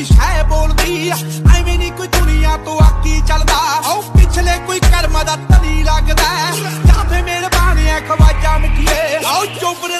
I had both of these.